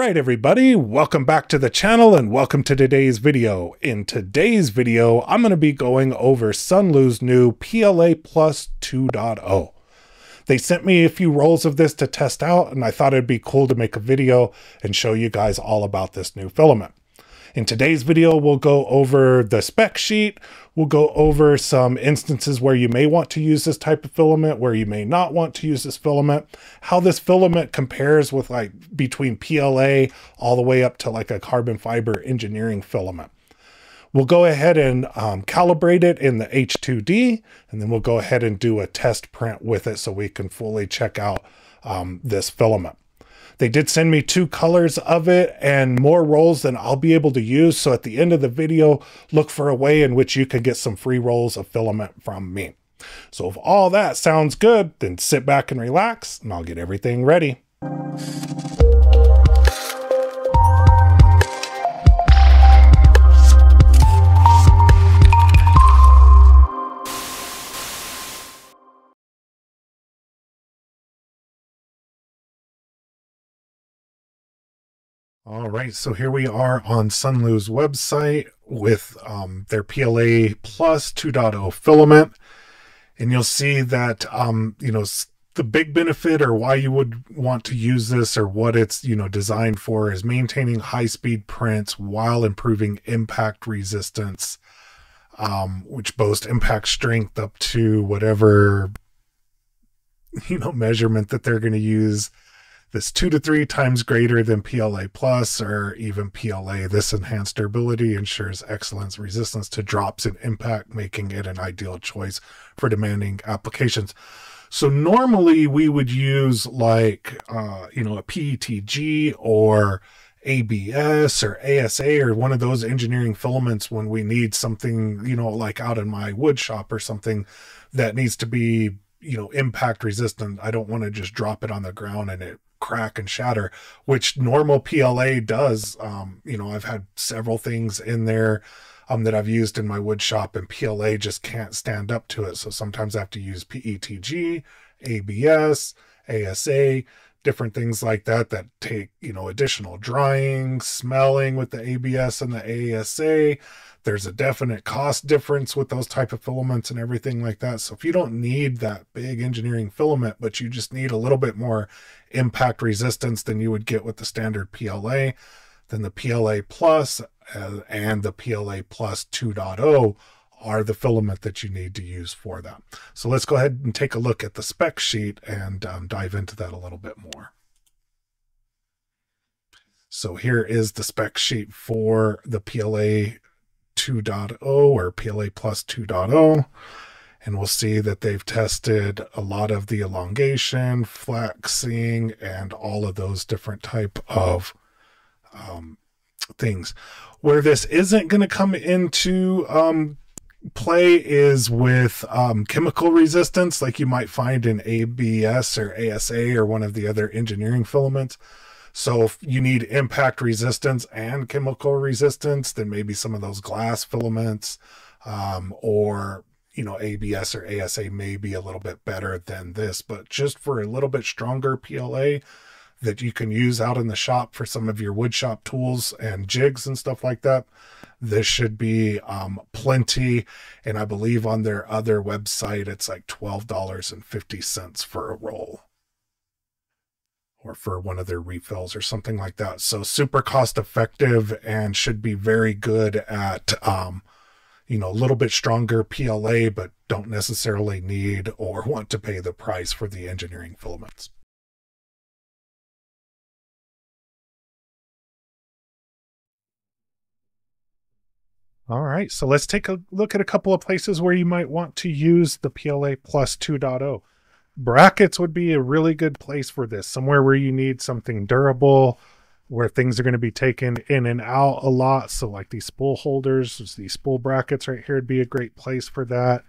right, everybody, welcome back to the channel and welcome to today's video. In today's video, I'm going to be going over Sunlu's new PLA Plus 2.0. They sent me a few rolls of this to test out and I thought it'd be cool to make a video and show you guys all about this new filament. In today's video, we'll go over the spec sheet. We'll go over some instances where you may want to use this type of filament, where you may not want to use this filament, how this filament compares with like between PLA all the way up to like a carbon fiber engineering filament. We'll go ahead and um, calibrate it in the H2D, and then we'll go ahead and do a test print with it so we can fully check out um, this filament. They did send me two colors of it and more rolls than I'll be able to use. So at the end of the video, look for a way in which you can get some free rolls of filament from me. So if all that sounds good, then sit back and relax and I'll get everything ready. All right, so here we are on Sunlu's website with um, their PLA Plus 2.0 filament. And you'll see that, um, you know, the big benefit or why you would want to use this or what it's, you know, designed for is maintaining high speed prints while improving impact resistance, um, which boasts impact strength up to whatever, you know, measurement that they're going to use this two to three times greater than PLA plus or even PLA. This enhanced durability ensures excellence resistance to drops and impact, making it an ideal choice for demanding applications. So normally we would use like, uh, you know, a PETG or ABS or ASA or one of those engineering filaments when we need something, you know, like out in my wood shop or something that needs to be, you know, impact resistant. I don't want to just drop it on the ground and it crack and shatter, which normal PLA does. Um, you know, I've had several things in there um, that I've used in my wood shop, and PLA just can't stand up to it. So sometimes I have to use PETG, ABS, ASA, different things like that that take, you know, additional drying, smelling with the ABS and the ASA there's a definite cost difference with those type of filaments and everything like that. So if you don't need that big engineering filament, but you just need a little bit more impact resistance than you would get with the standard PLA, then the PLA uh, and the PLA Plus 2.0 are the filament that you need to use for that. So let's go ahead and take a look at the spec sheet and um, dive into that a little bit more. So here is the spec sheet for the PLA 2.0 or PLA Plus 2.0. And we'll see that they've tested a lot of the elongation, flexing, and all of those different type of um, things. Where this isn't going to come into um, play is with um, chemical resistance, like you might find in ABS or ASA or one of the other engineering filaments. So if you need impact resistance and chemical resistance, then maybe some of those glass filaments um, or you know ABS or ASA may be a little bit better than this, but just for a little bit stronger PLA that you can use out in the shop for some of your woodshop tools and jigs and stuff like that. This should be um, plenty. And I believe on their other website, it's like $12.50 for a roll or for one of their refills or something like that. So super cost effective and should be very good at, um, you know, a little bit stronger PLA, but don't necessarily need or want to pay the price for the engineering filaments. All right, so let's take a look at a couple of places where you might want to use the PLA Plus 2.0 brackets would be a really good place for this somewhere where you need something durable where things are going to be taken in and out a lot. So like these spool holders these spool brackets right here would be a great place for that.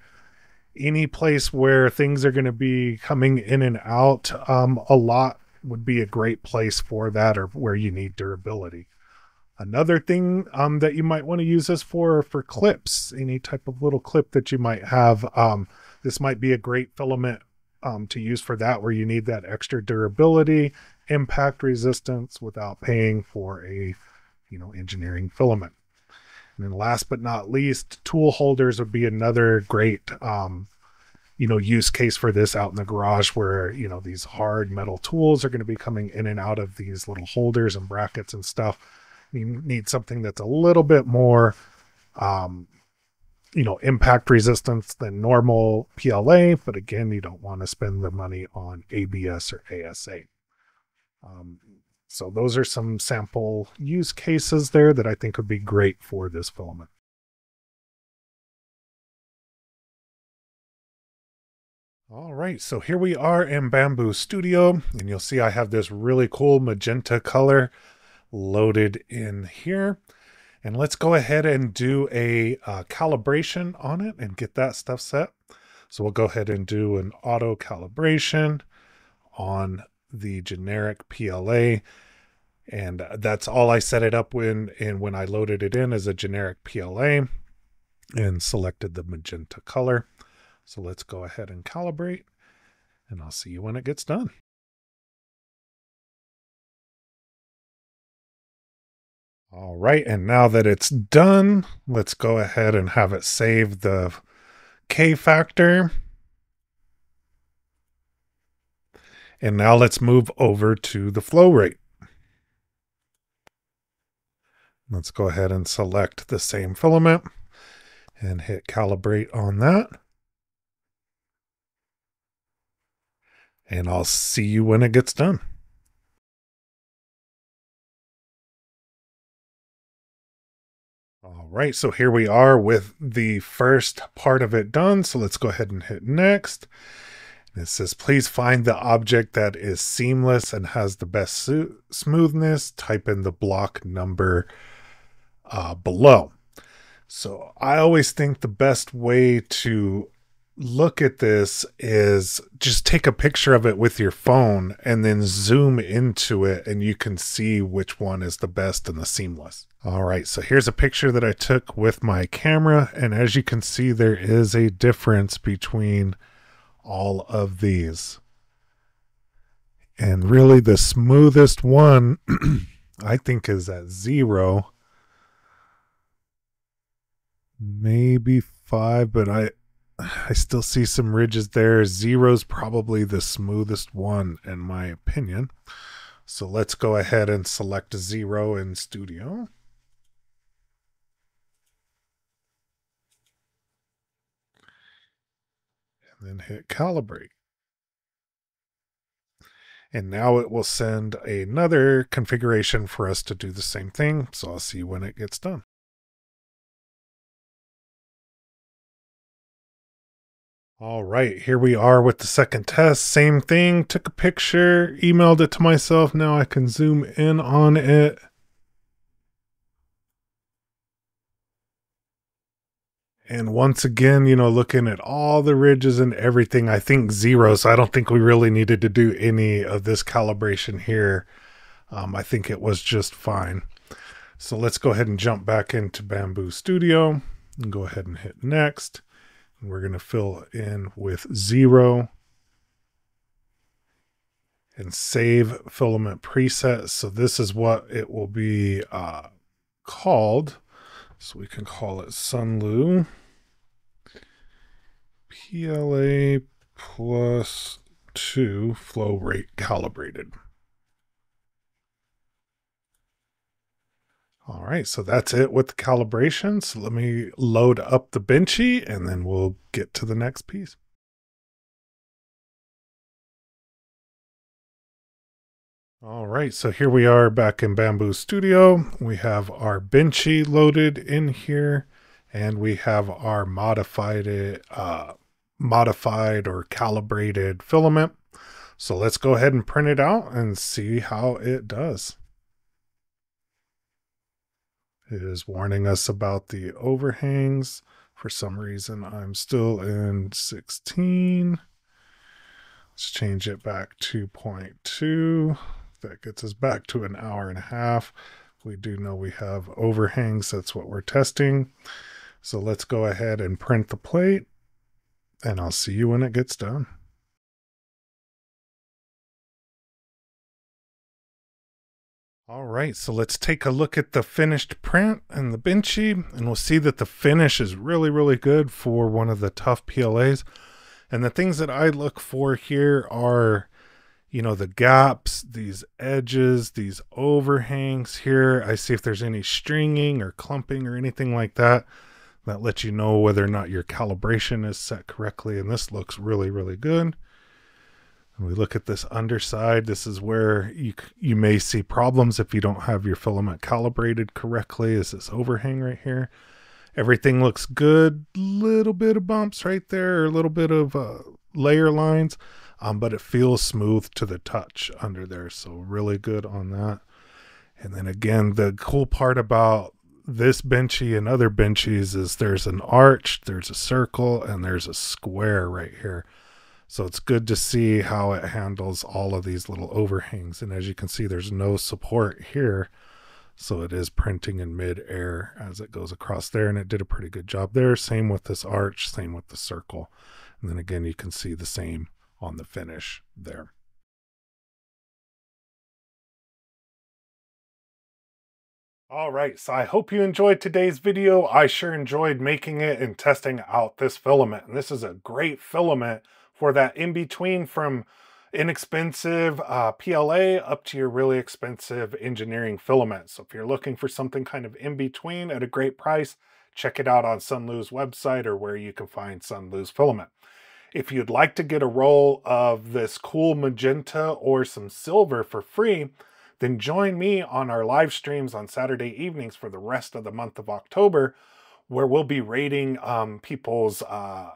Any place where things are going to be coming in and out um, a lot would be a great place for that or where you need durability another thing um, that you might want to use this for for clips any type of little clip that you might have um, this might be a great filament um, to use for that where you need that extra durability, impact resistance without paying for a, you know, engineering filament. And then last but not least, tool holders would be another great, um, you know, use case for this out in the garage where, you know, these hard metal tools are going to be coming in and out of these little holders and brackets and stuff. You need something that's a little bit more, um, you know, impact resistance than normal PLA, but again, you don't want to spend the money on ABS or ASA. Um, so those are some sample use cases there that I think would be great for this filament. All right, so here we are in Bambu Studio, and you'll see I have this really cool magenta color loaded in here. And let's go ahead and do a uh, calibration on it and get that stuff set. So we'll go ahead and do an auto calibration on the generic PLA. And that's all I set it up when, and when I loaded it in as a generic PLA and selected the magenta color. So let's go ahead and calibrate and I'll see you when it gets done. All right, and now that it's done, let's go ahead and have it save the K factor. And now let's move over to the flow rate. Let's go ahead and select the same filament and hit calibrate on that. And I'll see you when it gets done. Right, so here we are with the first part of it done. So let's go ahead and hit next. It says, please find the object that is seamless and has the best smoothness. Type in the block number uh, below. So I always think the best way to look at this is just take a picture of it with your phone and then zoom into it and you can see which one is the best and the seamless. All right, so here's a picture that I took with my camera and as you can see there is a difference between all of these. And really the smoothest one I think is at zero maybe five, but I I still see some ridges there. Zero's probably the smoothest one in my opinion. So let's go ahead and select zero in studio. And then hit calibrate. And now it will send another configuration for us to do the same thing. So I'll see when it gets done. All right, here we are with the second test. Same thing, took a picture, emailed it to myself. Now I can zoom in on it. And once again, you know, looking at all the ridges and everything, I think zero. So I don't think we really needed to do any of this calibration here. Um, I think it was just fine. So let's go ahead and jump back into Bambu Studio and go ahead and hit next. We're going to fill in with zero and save filament preset. So this is what it will be uh, called. So we can call it Sunlu PLA plus two flow rate calibrated. All right, so that's it with the calibration. So let me load up the Benchy and then we'll get to the next piece. All right, so here we are back in Bambu Studio. We have our Benchy loaded in here and we have our modified, uh, modified or calibrated filament. So let's go ahead and print it out and see how it does. It is warning us about the overhangs. For some reason, I'm still in 16. Let's change it back to 0.2. That gets us back to an hour and a half. We do know we have overhangs. That's what we're testing. So let's go ahead and print the plate and I'll see you when it gets done. All right, so let's take a look at the finished print and the Benchy, and we'll see that the finish is really, really good for one of the tough PLAs. And the things that I look for here are, you know, the gaps, these edges, these overhangs here. I see if there's any stringing or clumping or anything like that. That lets you know whether or not your calibration is set correctly. And this looks really, really good we look at this underside. This is where you you may see problems if you don't have your filament calibrated correctly. Is this overhang right here? Everything looks good. Little bit of bumps right there, a little bit of uh, layer lines, um, but it feels smooth to the touch under there. So really good on that. And then again, the cool part about this benchy and other benchies is there's an arch, there's a circle, and there's a square right here. So it's good to see how it handles all of these little overhangs. And as you can see, there's no support here. So it is printing in mid-air as it goes across there. And it did a pretty good job there. Same with this arch, same with the circle. And then again, you can see the same on the finish there. All right, so I hope you enjoyed today's video. I sure enjoyed making it and testing out this filament. And this is a great filament for that in between from inexpensive uh, PLA up to your really expensive engineering filament. So if you're looking for something kind of in between at a great price, check it out on Sunlu's website or where you can find Sunlu's filament. If you'd like to get a roll of this cool magenta or some silver for free, then join me on our live streams on Saturday evenings for the rest of the month of October, where we'll be rating um, people's uh,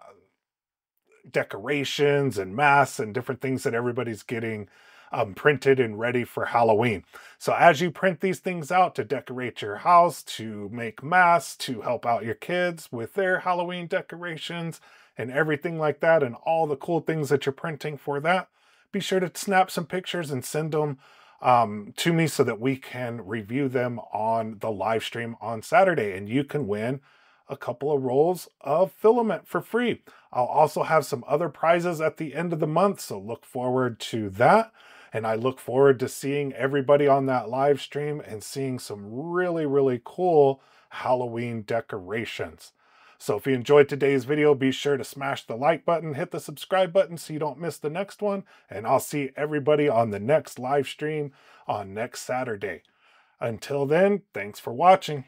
decorations and masks and different things that everybody's getting um, printed and ready for Halloween. So as you print these things out to decorate your house, to make masks, to help out your kids with their Halloween decorations and everything like that and all the cool things that you're printing for that, be sure to snap some pictures and send them um, to me so that we can review them on the live stream on Saturday and you can win a couple of rolls of filament for free. I'll also have some other prizes at the end of the month, so look forward to that. And I look forward to seeing everybody on that live stream and seeing some really, really cool Halloween decorations. So if you enjoyed today's video, be sure to smash the like button, hit the subscribe button so you don't miss the next one, and I'll see everybody on the next live stream on next Saturday. Until then, thanks for watching.